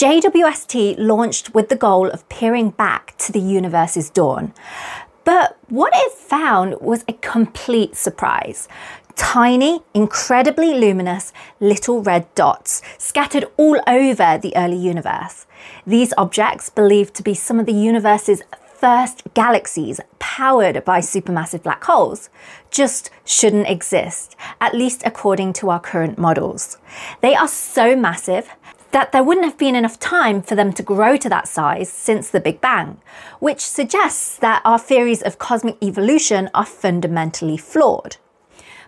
JWST launched with the goal of peering back to the universe's dawn. But what it found was a complete surprise. Tiny, incredibly luminous little red dots scattered all over the early universe. These objects, believed to be some of the universe's first galaxies powered by supermassive black holes, just shouldn't exist, at least according to our current models. They are so massive that there wouldn't have been enough time for them to grow to that size since the Big Bang, which suggests that our theories of cosmic evolution are fundamentally flawed.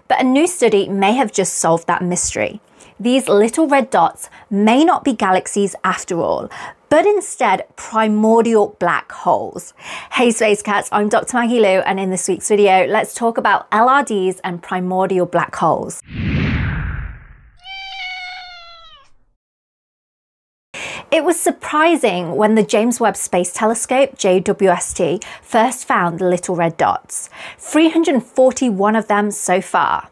But a new study may have just solved that mystery. These little red dots may not be galaxies after all, but instead primordial black holes. Hey Space Cats, I'm Dr. Maggie Lieu, and in this week's video, let's talk about LRDs and primordial black holes. It was surprising when the James Webb Space Telescope, JWST, first found the little red dots. 341 of them so far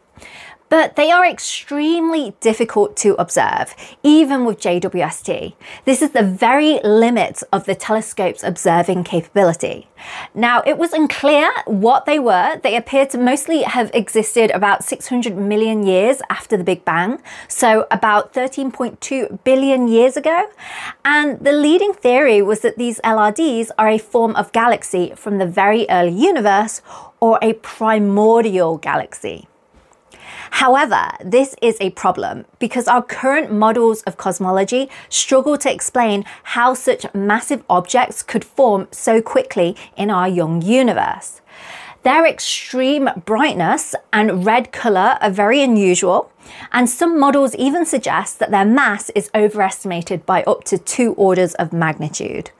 but they are extremely difficult to observe, even with JWST. This is the very limit of the telescope's observing capability. Now, it was unclear what they were. They appear to mostly have existed about 600 million years after the Big Bang, so about 13.2 billion years ago. And the leading theory was that these LRDs are a form of galaxy from the very early universe or a primordial galaxy. However, this is a problem because our current models of cosmology struggle to explain how such massive objects could form so quickly in our young universe. Their extreme brightness and red colour are very unusual, and some models even suggest that their mass is overestimated by up to two orders of magnitude.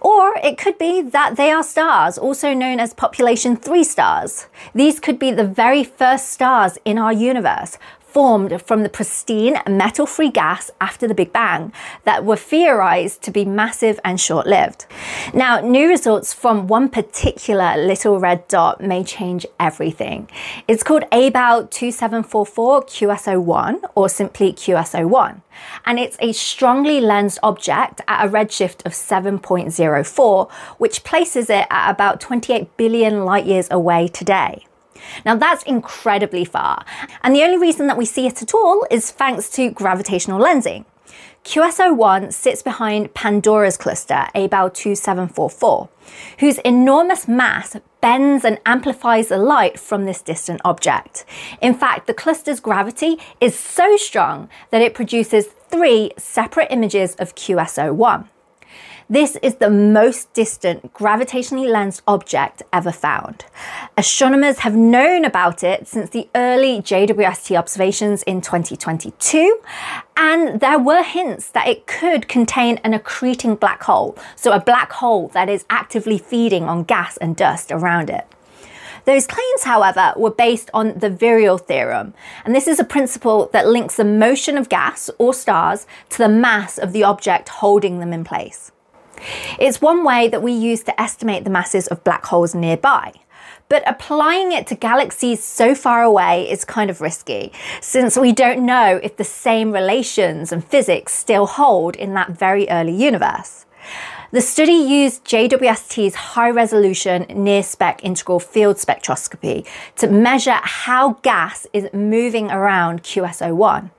Or it could be that they are stars, also known as population 3 stars. These could be the very first stars in our universe, formed from the pristine metal free gas after the Big Bang that were theorized to be massive and short lived. Now, new results from one particular little red dot may change everything. It's called Abell 2744 QSO1 or simply QSO1 and it's a strongly lensed object at a redshift of 7.04, which places it at about 28 billion light years away today. Now that's incredibly far, and the only reason that we see it at all is thanks to gravitational lensing. QSO1 sits behind Pandora's cluster, Abell 2744, whose enormous mass bends and amplifies the light from this distant object. In fact, the cluster's gravity is so strong that it produces three separate images of QSO1. This is the most distant gravitationally lensed object ever found. Astronomers have known about it since the early JWST observations in 2022, and there were hints that it could contain an accreting black hole, so a black hole that is actively feeding on gas and dust around it. Those claims, however, were based on the virial theorem, and this is a principle that links the motion of gas or stars to the mass of the object holding them in place. It's one way that we use to estimate the masses of black holes nearby. But applying it to galaxies so far away is kind of risky, since we don't know if the same relations and physics still hold in that very early universe. The study used JWST's high resolution NIRSpec integral field spectroscopy to measure how gas is moving around QSO1.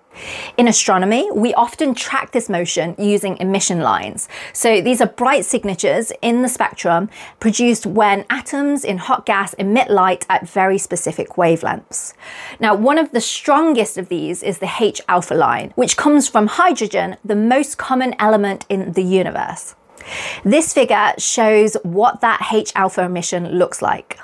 In astronomy, we often track this motion using emission lines. So these are bright signatures in the spectrum produced when atoms in hot gas emit light at very specific wavelengths. Now, one of the strongest of these is the H alpha line, which comes from hydrogen, the most common element in the universe. This figure shows what that H alpha emission looks like.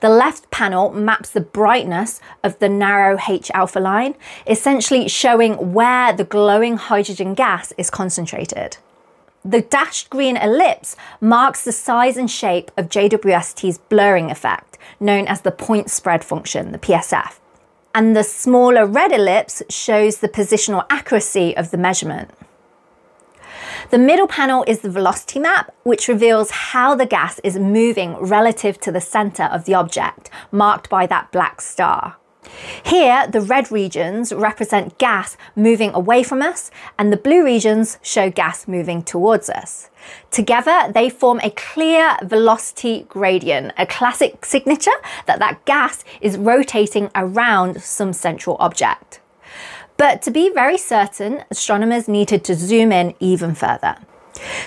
The left panel maps the brightness of the narrow H alpha line, essentially showing where the glowing hydrogen gas is concentrated. The dashed green ellipse marks the size and shape of JWST's blurring effect, known as the point spread function, the PSF. And the smaller red ellipse shows the positional accuracy of the measurement. The middle panel is the velocity map, which reveals how the gas is moving relative to the center of the object, marked by that black star. Here, the red regions represent gas moving away from us, and the blue regions show gas moving towards us. Together, they form a clear velocity gradient, a classic signature that that gas is rotating around some central object. But to be very certain, astronomers needed to zoom in even further.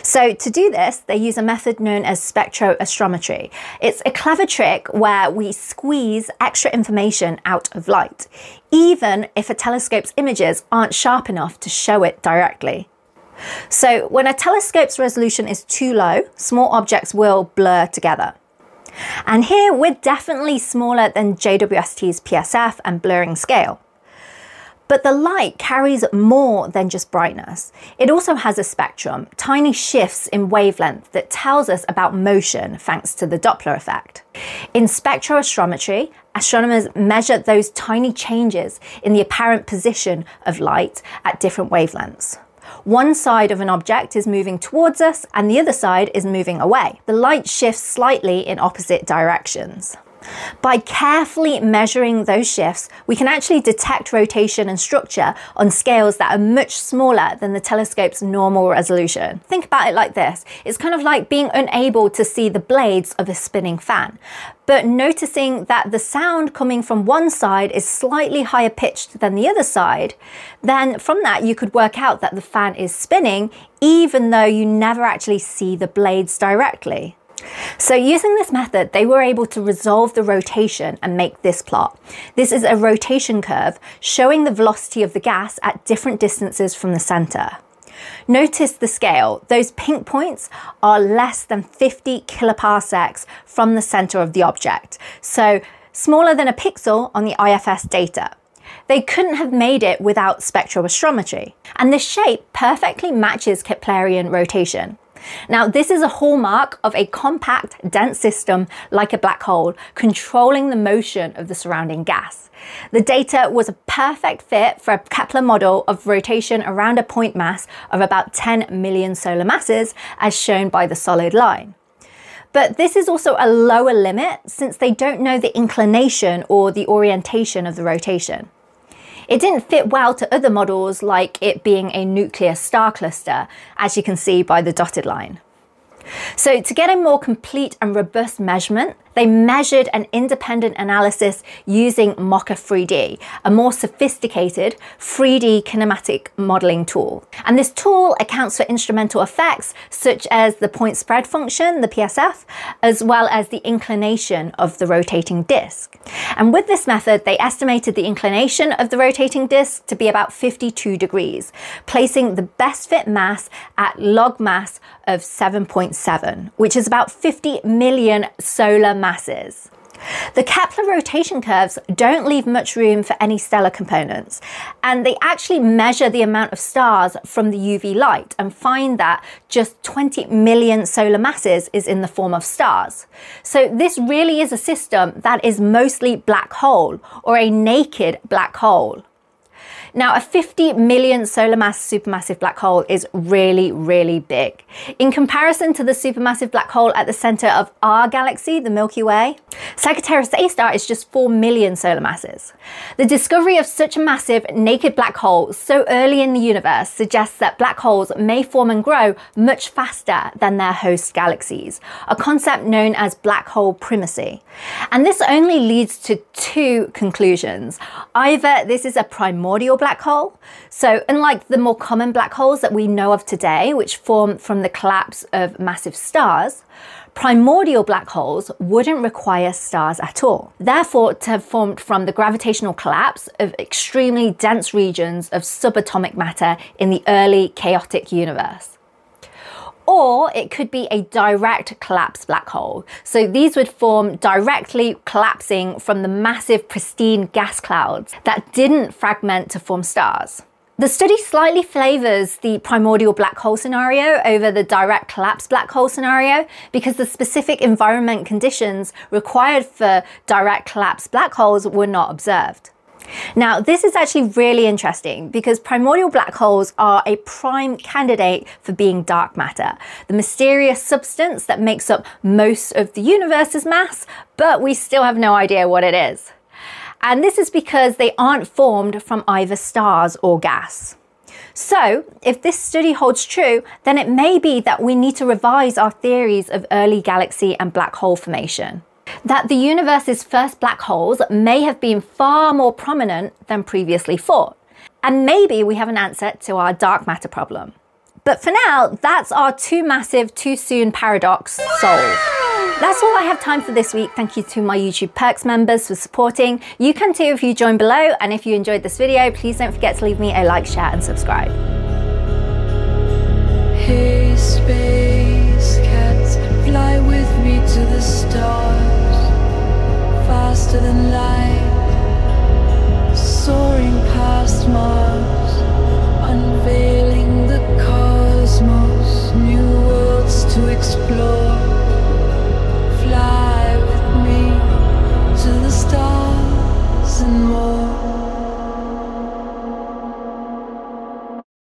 So to do this, they use a method known as spectroastrometry. It's a clever trick where we squeeze extra information out of light, even if a telescope's images aren't sharp enough to show it directly. So when a telescope's resolution is too low, small objects will blur together. And here we're definitely smaller than JWST's PSF and blurring scale. But the light carries more than just brightness. It also has a spectrum, tiny shifts in wavelength that tells us about motion thanks to the Doppler effect. In spectroastrometry, astronomers measure those tiny changes in the apparent position of light at different wavelengths. One side of an object is moving towards us and the other side is moving away. The light shifts slightly in opposite directions. By carefully measuring those shifts, we can actually detect rotation and structure on scales that are much smaller than the telescope's normal resolution. Think about it like this. It's kind of like being unable to see the blades of a spinning fan, but noticing that the sound coming from one side is slightly higher pitched than the other side, then from that you could work out that the fan is spinning even though you never actually see the blades directly. So using this method, they were able to resolve the rotation and make this plot. This is a rotation curve showing the velocity of the gas at different distances from the center. Notice the scale. Those pink points are less than 50 kiloparsecs from the center of the object. So smaller than a pixel on the IFS data. They couldn't have made it without spectroastrometry. And the shape perfectly matches Keplerian rotation. Now, this is a hallmark of a compact, dense system like a black hole, controlling the motion of the surrounding gas. The data was a perfect fit for a Kepler model of rotation around a point mass of about 10 million solar masses, as shown by the solid line. But this is also a lower limit since they don't know the inclination or the orientation of the rotation. It didn't fit well to other models like it being a nuclear star cluster, as you can see by the dotted line. So to get a more complete and robust measurement, they measured an independent analysis using MOKA3D, a more sophisticated 3D kinematic modeling tool. And this tool accounts for instrumental effects such as the point spread function, the PSF, as well as the inclination of the rotating disk. And with this method, they estimated the inclination of the rotating disk to be about 52 degrees, placing the best fit mass at log mass of 7.7, which is about 50 million solar mass masses. The Kepler rotation curves don't leave much room for any stellar components, and they actually measure the amount of stars from the UV light and find that just 20 million solar masses is in the form of stars. So this really is a system that is mostly black hole or a naked black hole. Now, a 50 million solar mass supermassive black hole is really, really big. In comparison to the supermassive black hole at the center of our galaxy, the Milky Way, Sagittarius A star is just 4 million solar masses. The discovery of such a massive naked black hole so early in the universe suggests that black holes may form and grow much faster than their host galaxies, a concept known as black hole primacy. And this only leads to two conclusions. Either this is a primordial black hole. So unlike the more common black holes that we know of today, which form from the collapse of massive stars, primordial black holes wouldn't require stars at all. Therefore, to have formed from the gravitational collapse of extremely dense regions of subatomic matter in the early chaotic universe or it could be a direct collapse black hole. So these would form directly collapsing from the massive pristine gas clouds that didn't fragment to form stars. The study slightly favours the primordial black hole scenario over the direct collapse black hole scenario because the specific environment conditions required for direct collapse black holes were not observed. Now, this is actually really interesting because primordial black holes are a prime candidate for being dark matter, the mysterious substance that makes up most of the universe's mass, but we still have no idea what it is. And this is because they aren't formed from either stars or gas. So, if this study holds true, then it may be that we need to revise our theories of early galaxy and black hole formation that the universe's first black holes may have been far more prominent than previously thought. And maybe we have an answer to our dark matter problem. But for now, that's our too massive, too soon paradox solved. That's all I have time for this week. Thank you to my YouTube Perks members for supporting. You can too if you join below. And if you enjoyed this video, please don't forget to leave me a like, share, and subscribe. Hey, space cats, fly with me to the stars. Than life.